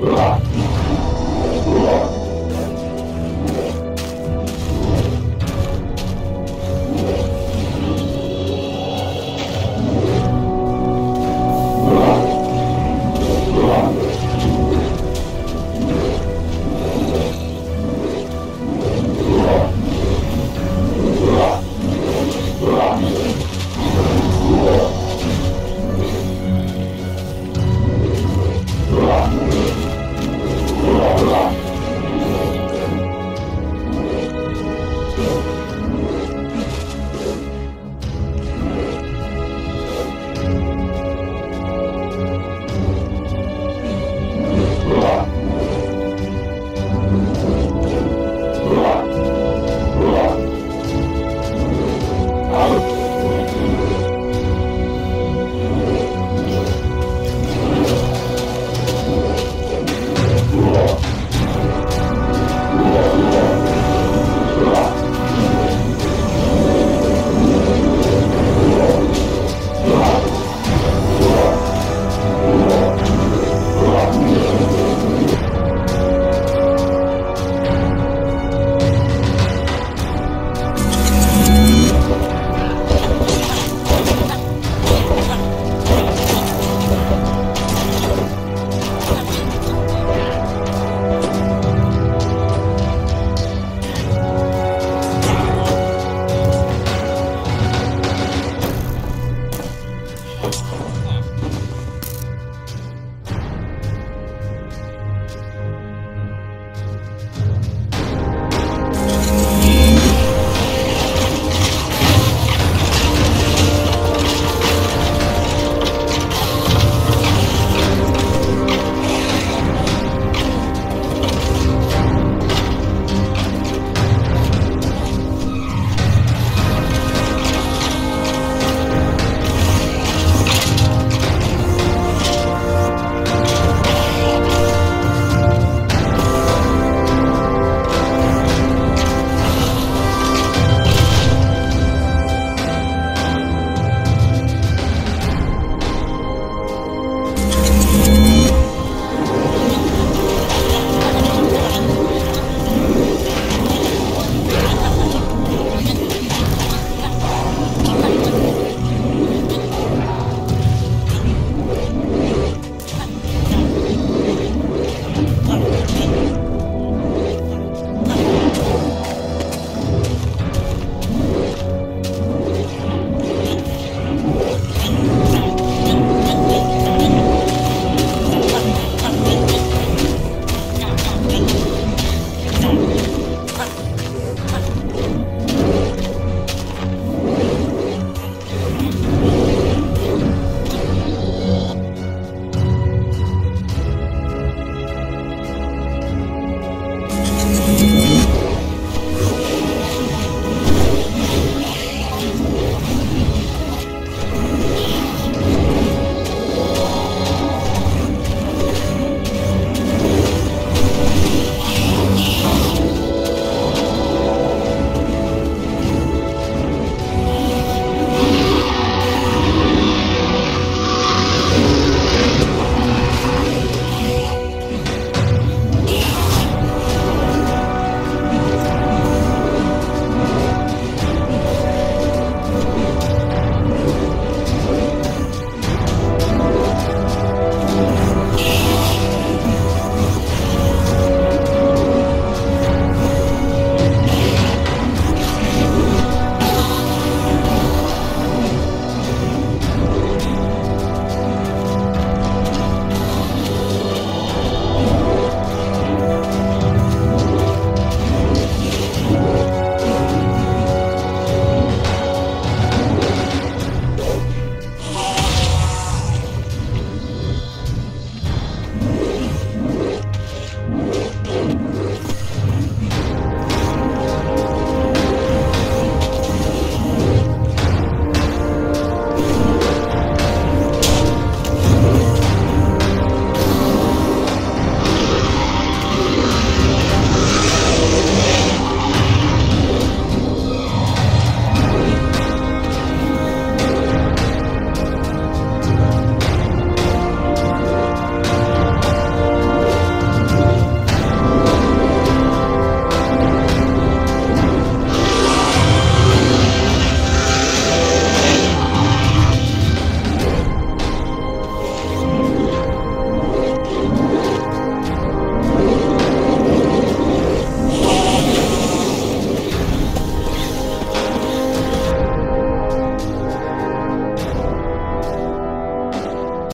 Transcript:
Ugh.